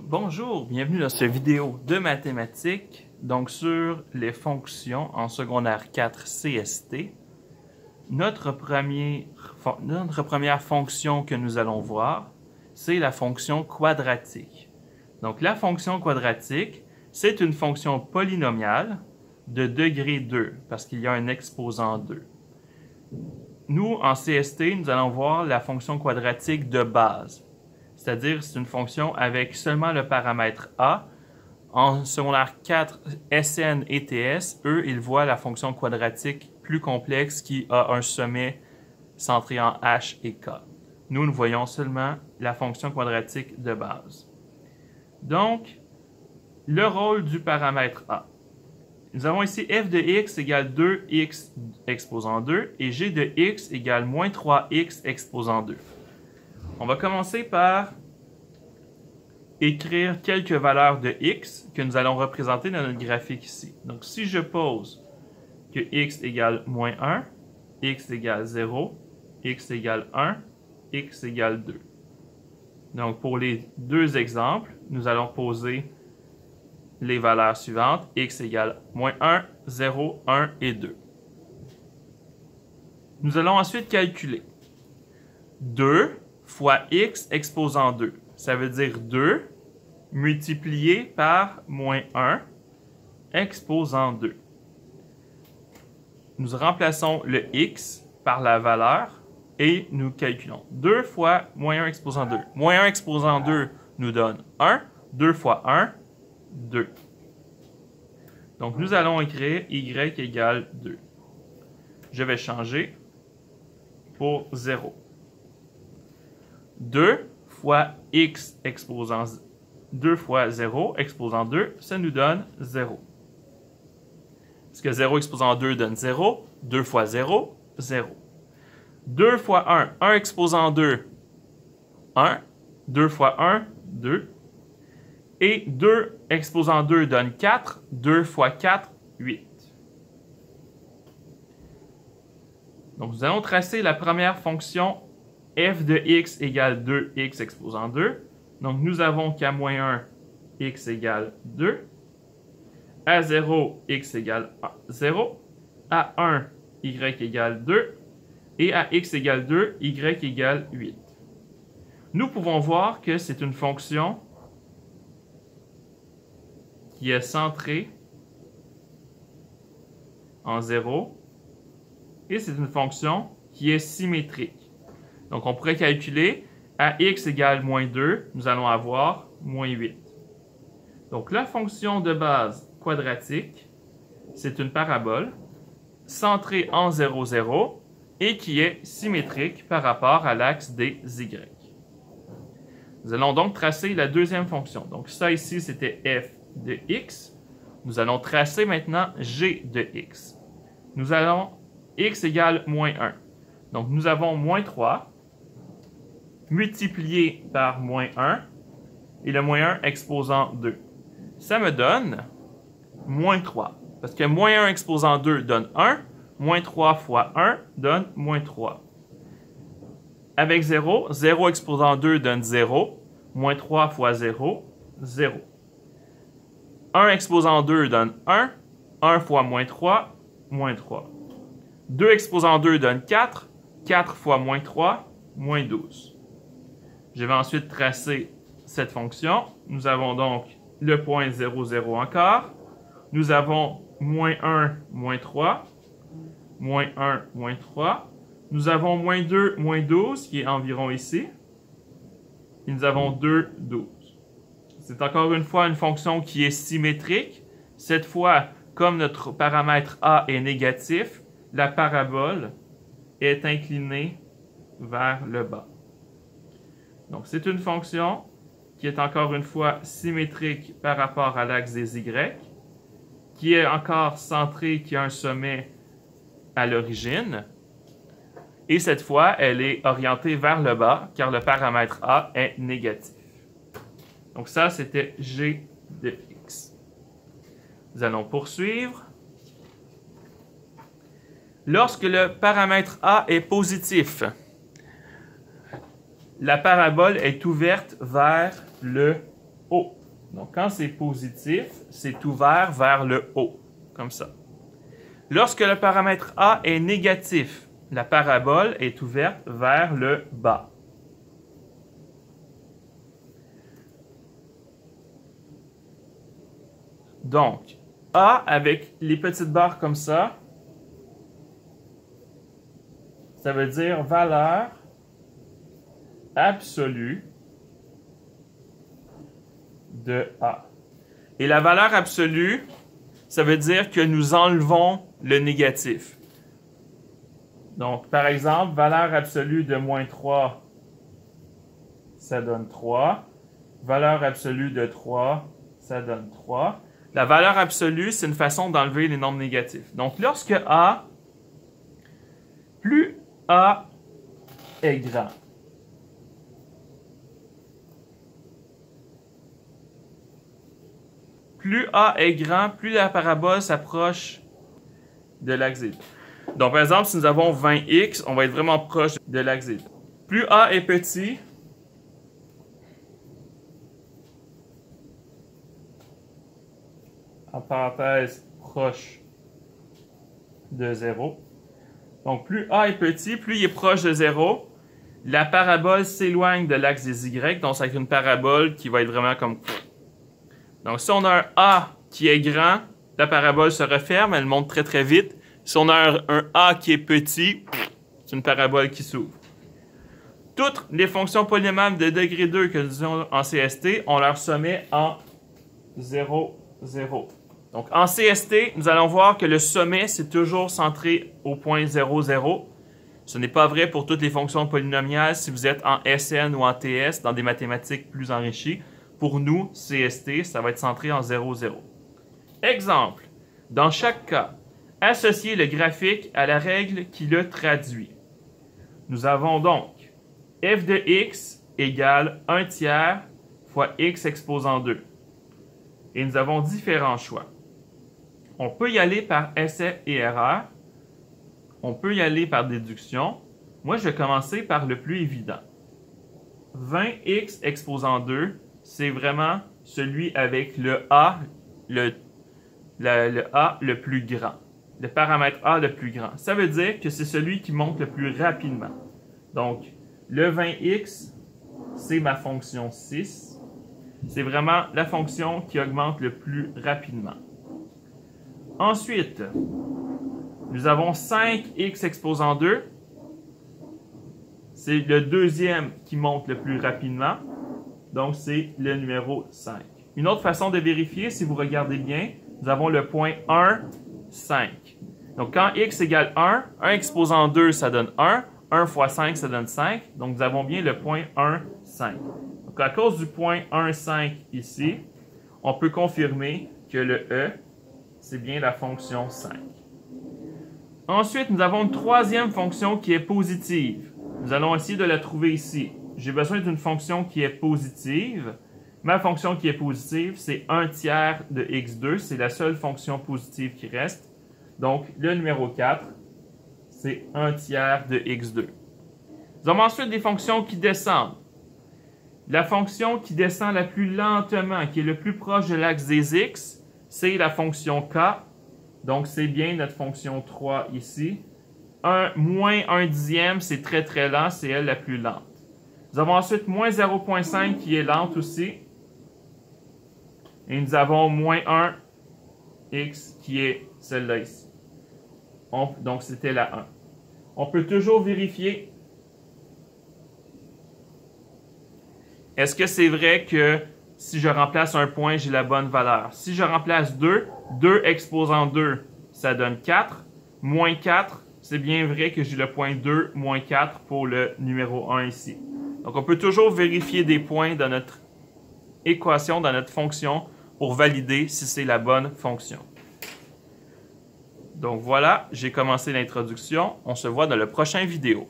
Bonjour, bienvenue dans cette vidéo de mathématiques, donc sur les fonctions en secondaire 4 CST. Notre, première fonction que nous allons voir, c'est la fonction quadratique. Donc la fonction quadratique, c'est une fonction polynomiale de degré 2, parce qu'il y a un exposant 2. Nous, en CST, nous allons voir la fonction quadratique de base c'est-à-dire c'est une fonction avec seulement le paramètre a. En secondaire 4, SN et TS, eux, ils voient la fonction quadratique plus complexe qui a un sommet centré en h et k. Nous, nous voyons seulement la fonction quadratique de base. Donc, le rôle du paramètre a. Nous avons ici f de x égale 2x exposant 2 et g de x égale moins 3x exposant 2. On va commencer par écrire quelques valeurs de x que nous allons représenter dans notre graphique ici. Donc, si je pose que x égale moins 1, x égale 0, x égale 1, x égale 2. Donc, pour les deux exemples, nous allons poser les valeurs suivantes, x égale moins 1, 0, 1 et 2. Nous allons ensuite calculer 2 fois x exposant 2. Ça veut dire 2 multiplié par moins 1 exposant 2. Nous remplaçons le x par la valeur et nous calculons 2 fois moins 1 exposant 2. Moins 1 exposant 2 nous donne 1. 2 fois 1, 2. Donc nous allons écrire y égale 2. Je vais changer pour 0. 2 fois x exposant 2 fois 0 exposant 2, ça nous donne 0. Parce que 0 exposant 2 donne 0. 2 fois 0, 0. 2 fois 1, 1 exposant 2, 1. 2 fois 1, 2. Et 2 exposant 2 donne 4. 2 fois 4, 8. Donc, nous allons tracer la première fonction f de x égale 2x exposant 2. Donc, nous avons qu'à moins 1, x égale 2. À 0, x égale 0. À 1, y égale 2. Et à x égale 2, y égale 8. Nous pouvons voir que c'est une fonction qui est centrée en 0 et c'est une fonction qui est symétrique. Donc, on pourrait calculer à x égale moins 2, nous allons avoir moins 8. Donc la fonction de base quadratique, c'est une parabole centrée en 0, 0 et qui est symétrique par rapport à l'axe des y. Nous allons donc tracer la deuxième fonction. Donc ça ici, c'était f de x. Nous allons tracer maintenant g de x. Nous allons x égale moins 1. Donc nous avons moins 3 multiplié par moins 1 et le moins 1 exposant 2. Ça me donne moins 3. Parce que moins 1 exposant 2 donne 1, moins 3 fois 1 donne moins 3. Avec 0, 0 exposant 2 donne 0, moins 3 fois 0, 0. 1 exposant 2 donne 1, 1 fois moins 3, moins 3. 2 exposant 2 donne 4, 4 fois moins 3, moins 12. Je vais ensuite tracer cette fonction. Nous avons donc le point 0, 0 encore. Nous avons moins 1, moins 3. Moins 1, moins 3. Nous avons moins 2, moins 12, qui est environ ici. Et nous avons 2, 12. C'est encore une fois une fonction qui est symétrique. Cette fois, comme notre paramètre a est négatif, la parabole est inclinée vers le bas. Donc, c'est une fonction qui est encore une fois symétrique par rapport à l'axe des y, qui est encore centrée, qui a un sommet à l'origine, et cette fois, elle est orientée vers le bas, car le paramètre a est négatif. Donc ça, c'était g de x. Nous allons poursuivre. Lorsque le paramètre a est positif, la parabole est ouverte vers le haut. Donc, quand c'est positif, c'est ouvert vers le haut, comme ça. Lorsque le paramètre A est négatif, la parabole est ouverte vers le bas. Donc, A avec les petites barres comme ça, ça veut dire valeur absolue de A. Et la valeur absolue, ça veut dire que nous enlevons le négatif. Donc, par exemple, valeur absolue de moins 3, ça donne 3. Valeur absolue de 3, ça donne 3. La valeur absolue, c'est une façon d'enlever les nombres négatifs. Donc, lorsque A, plus A est grand, plus A est grand, plus la parabole s'approche de l'axe. Donc, par exemple, si nous avons 20x, on va être vraiment proche de l'axe. Plus A est petit, en parenthèse, proche de 0. Donc, plus A est petit, plus il est proche de 0, la parabole s'éloigne de l'axe des Y, donc c'est une parabole qui va être vraiment comme donc, si on a un A qui est grand, la parabole se referme, elle monte très très vite. Si on a un, A qui est petit, c'est une parabole qui s'ouvre. Toutes les fonctions polynômales de degré 2 que nous avons en CST ont leur sommet en 0, 0. Donc, en CST, nous allons voir que le sommet, c'est toujours centré au point 0, 0. Ce n'est pas vrai pour toutes les fonctions polynomiales si vous êtes en SN ou en TS dans des mathématiques plus enrichies. Pour nous, CST, ça va être centré en 0, 0. Exemple. Dans chaque cas, associez le graphique à la règle qui le traduit. Nous avons donc f de x égale 1 tiers fois x exposant 2. Et nous avons différents choix. On peut y aller par essai et erreur. On peut y aller par déduction. Moi, je vais commencer par le plus évident. 20x exposant 2 c'est vraiment celui avec le A, le, le, A le plus grand. Le paramètre A le plus grand. Ça veut dire que c'est celui qui monte le plus rapidement. Donc, le 20x, c'est ma fonction 6. C'est vraiment la fonction qui augmente le plus rapidement. Ensuite, nous avons 5x exposant 2. C'est le deuxième qui monte le plus rapidement. Donc, c'est le numéro 5. Une autre façon de vérifier, si vous regardez bien, nous avons le point 1, 5. Donc, quand x égale 1, 1 exposant 2, ça donne 1. 1 fois 5, ça donne 5. Donc, nous avons bien le point 1, 5. Donc, à cause du point 1, 5 ici, on peut confirmer que le e, c'est bien la fonction 5. Ensuite, nous avons une troisième fonction qui est positive. Nous allons essayer de la trouver ici j'ai besoin d'une fonction qui est positive. Ma fonction qui est positive, c'est 1 tiers de x2. C'est la seule fonction positive qui reste. Donc, le numéro 4, c'est 1 tiers de x2. Nous avons ensuite des fonctions qui descendent. La fonction qui descend la plus lentement, qui est le plus proche de l'axe des x, c'est la fonction k. Donc, c'est bien notre fonction 3 ici. 1, moins 1 dixième, c'est très très lent, c'est elle la plus lente. Nous avons ensuite moins 0.5 qui est lente aussi. Et nous avons moins 1 x qui est celle-là ici. donc, c'était la 1. On peut toujours vérifier. Est-ce que c'est vrai que si je remplace un point, j'ai la bonne valeur? Si je remplace 2, 2 exposant 2, ça donne 4. Moins 4, c'est bien vrai que j'ai le point 2, moins 4 pour le numéro 1 ici. Donc, on peut toujours vérifier des points dans notre équation, dans notre fonction, pour valider si c'est la bonne fonction. Donc voilà, j'ai commencé l'introduction. On se voit dans le prochain vidéo.